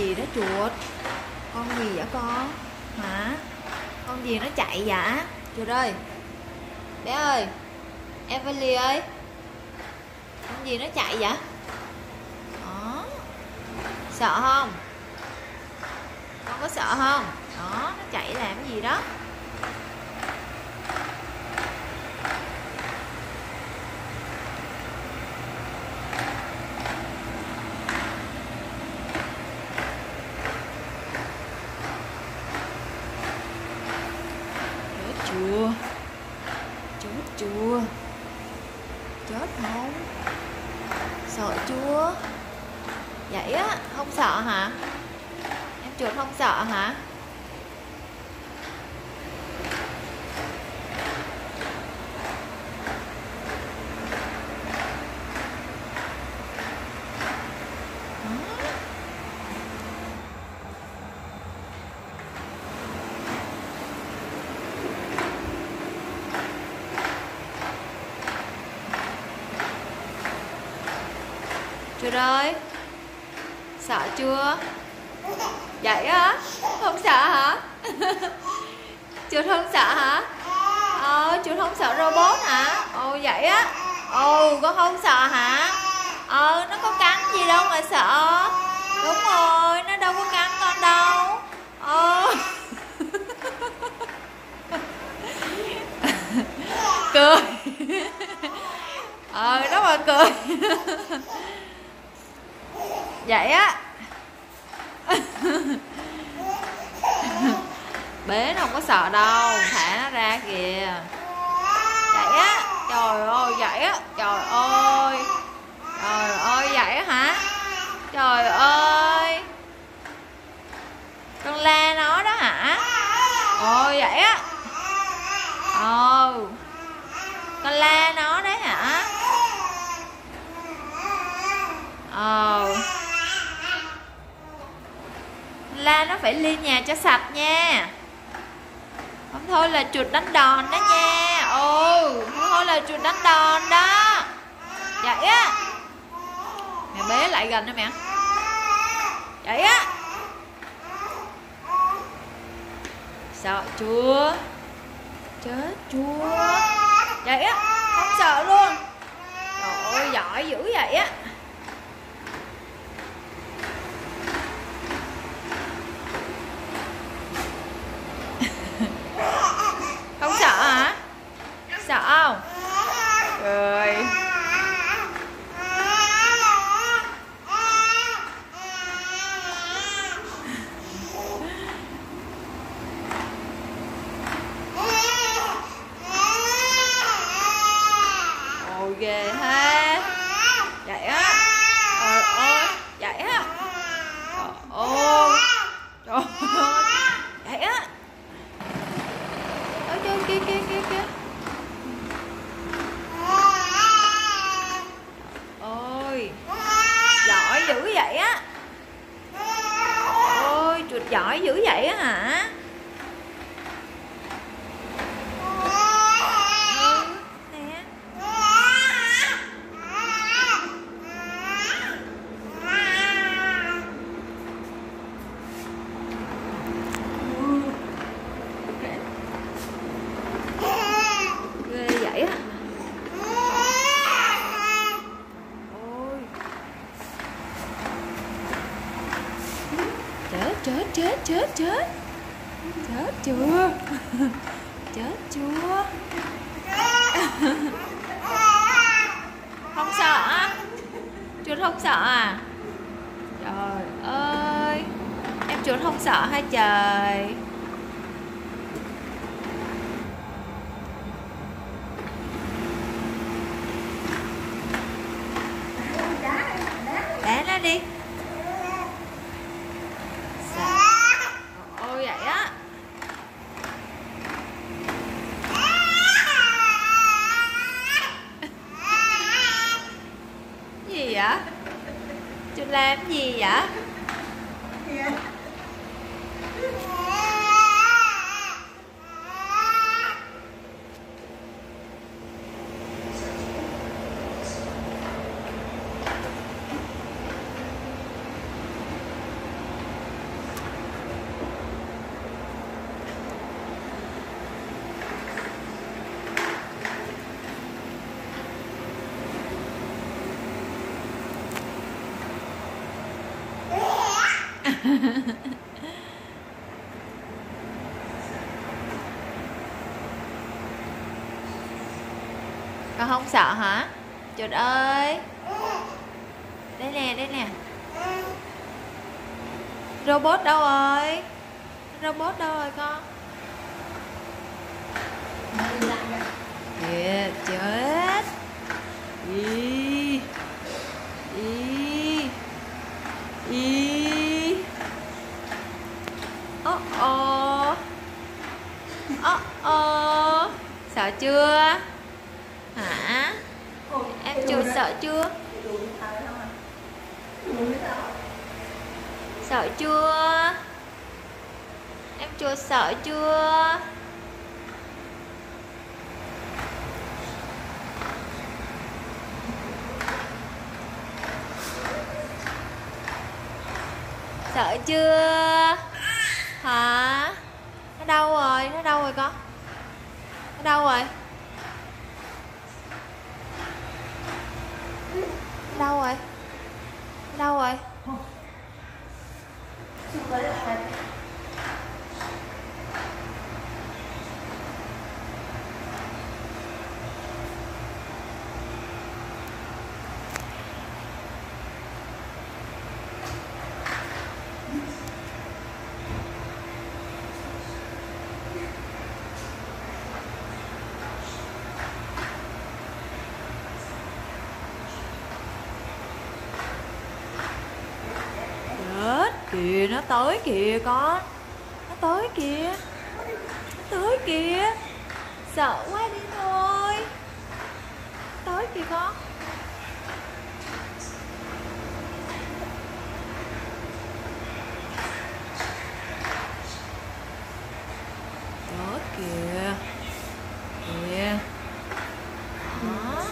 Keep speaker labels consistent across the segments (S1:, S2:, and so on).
S1: gì đó chuột. Con gì vậy con? Hả? Con gì nó chạy dạ chuột ơi, bé ơi, Emily ơi, con gì nó chạy vậy? Đó. Sợ không? Con có sợ không? Đó, nó chạy làm cái gì đó chết chưa? Chết chưa? Chết không? Sợ chưa? Vậy á, không sợ hả? Em chuột không sợ hả? Chưa ơi Sợ chưa? Vậy á? Không sợ hả? Chuột không sợ hả? Ờ chuột không sợ robot hả? Ồ, vậy á? Ồ con không sợ hả? Ờ nó có cắn gì đâu mà sợ. Đúng rồi, Nó đâu có cắn con đâu. Ờ. Cười. Ờ nó mà cười vậy á. Bé nó không có sợ đâu, thả nó ra kìa. Vậy á, trời ơi, vậy á, trời ơi trời ơi vậy á hả trời ơi con la nó đó hả ôi vậy á ồ con la nó đấy hả ồ la nó phải lên nhà cho sạch nha. Không thôi là chuột đánh đòn đó nha. Ồ, không thôi là chuột đánh đòn đó. Vậy á. Mẹ bé lại gần đó mẹ. Vậy á. Sợ chưa chết chưa vậy dạ, á. Không sợ luôn. Trời ơi, giỏi dữ vậy, á không sợ hả sợ không rồi ôi ghê ha. Vậy á. Ờ, ờ, trời ơi vậy á. Trời ơi trời ơi. Vậy á. Ở trên kia kia kia kia ôi giỏi dữ vậy á ôi chuột giỏi dữ vậy á hả Ừ, nè ghê vậy á ôi chết chết chết chết chết chết chưa? Chết chưa? Không sợ á? Chuột không sợ à? Trời ơi, em chuột không sợ hả trời? Đá nó đi. ね。con không sợ hả? Chuột ơi! Đây nè đây nè. Robot đâu rồi? Robot đâu rồi con? Kìa chết. Ý ô ô sợ chưa? Hả? Em chưa sợ chưa? Sợ chưa? Em chưa sợ chưa? Sợ chưa? Hả? Đâu rồi? Nó đâu rồi con? Nó đâu rồi? Đâu rồi? Đâu rồi chết kìa, nó tới kìa con. Nó tới kìa. Nó tới kìa. Sợ quá đi thôi. Tới kìa con chết kìa kìa đó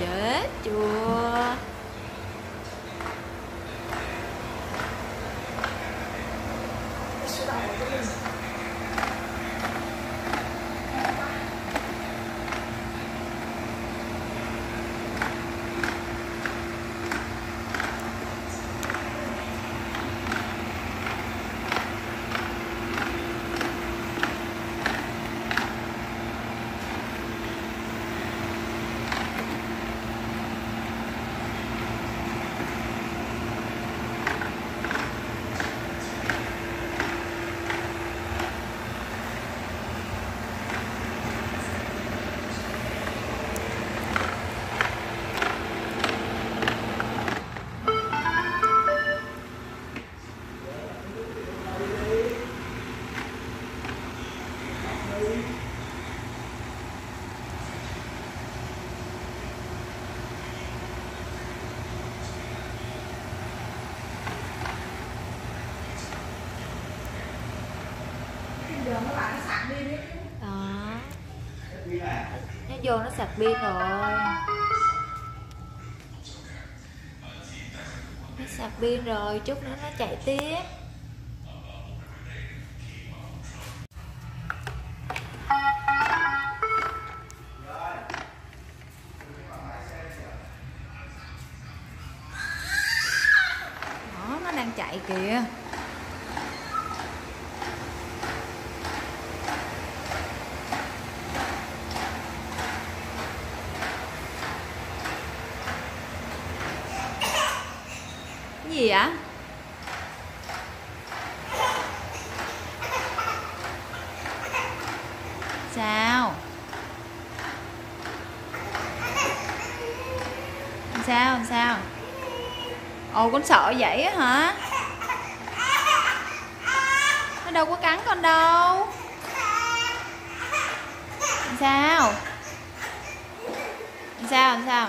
S1: Đó, chết chưa đó nó vô nó sạc pin rồi. Nó sạc pin rồi chút nữa nó chạy tiếp. Ạ? Sao? Sao sao? Ồ, con sợ vậy á hả? Nó đâu có cắn con đâu. Sao? Sao sao?